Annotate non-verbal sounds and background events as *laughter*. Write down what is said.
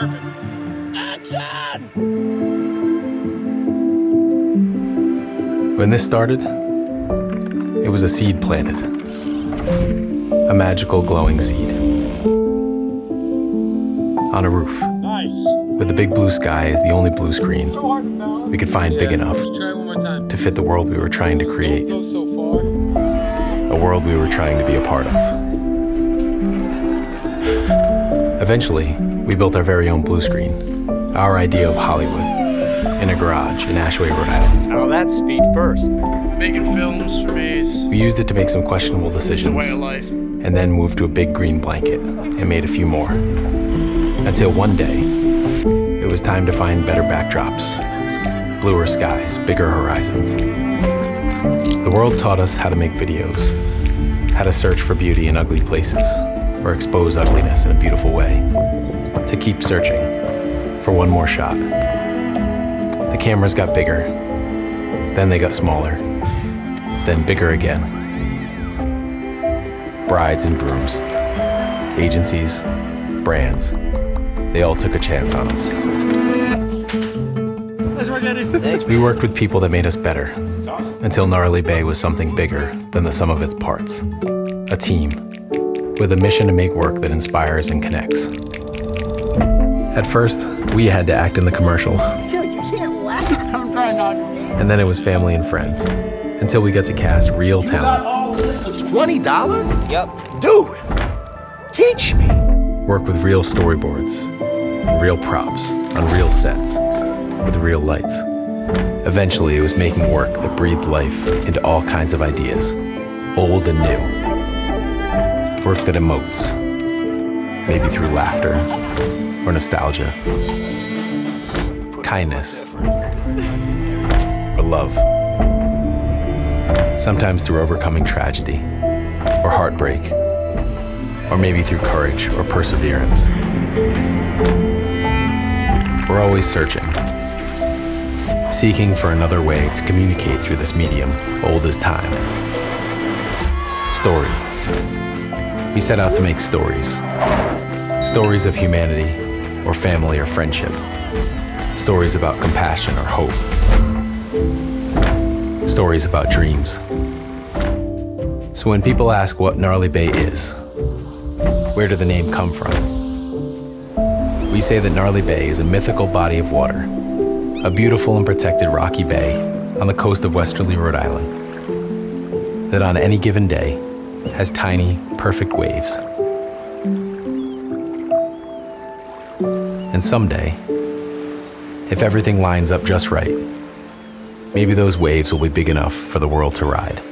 Perfect. Action! When this started, it was a seed planted. A magical glowing seed. On a roof. Nice. With the big blue sky as the only blue screen we could find yeah, big enough to fit the world we were trying to create. So a world we were trying to be a part of. Eventually, we built our very own blue screen, our idea of Hollywood, in a garage in Ashaway, Rhode Island. Now that's feet first. Making films for me We used it to make some questionable a decisions, way of life. and then moved to a big green blanket and made a few more. Until one day, it was time to find better backdrops, bluer skies, bigger horizons. The world taught us how to make videos, how to search for beauty in ugly places, or expose ugliness in a beautiful way, to keep searching for one more shot. The cameras got bigger, then they got smaller, then bigger again brides and grooms, agencies, brands. They all took a chance on us. We worked with people that made us better until Gnarly Bay was something bigger than the sum of its parts. A team with a mission to make work that inspires and connects. At first, we had to act in the commercials, Dude, you can't laugh. *laughs* I'm trying not to. and then it was family and friends until we got to cast real talent. Got all this for twenty dollars? Yep. Dude, teach me. work with real storyboards, real props, on real sets, with real lights. Eventually, it was making work that breathed life into all kinds of ideas, old and new. Work that emotes, maybe through laughter or nostalgia, kindness, or love. Sometimes through overcoming tragedy or heartbreak or maybe through courage or perseverance. We're always searching, seeking for another way to communicate through this medium, old as time. Story. We set out to make stories. Stories of humanity, or family, or friendship. Stories about compassion or hope. Stories about dreams. So when people ask what Gnarly Bay is, where did the name come from? We say that Gnarly Bay is a mythical body of water, a beautiful and protected rocky bay on the coast of westerly Rhode Island, that on any given day has tiny, perfect waves. And someday, if everything lines up just right, maybe those waves will be big enough for the world to ride.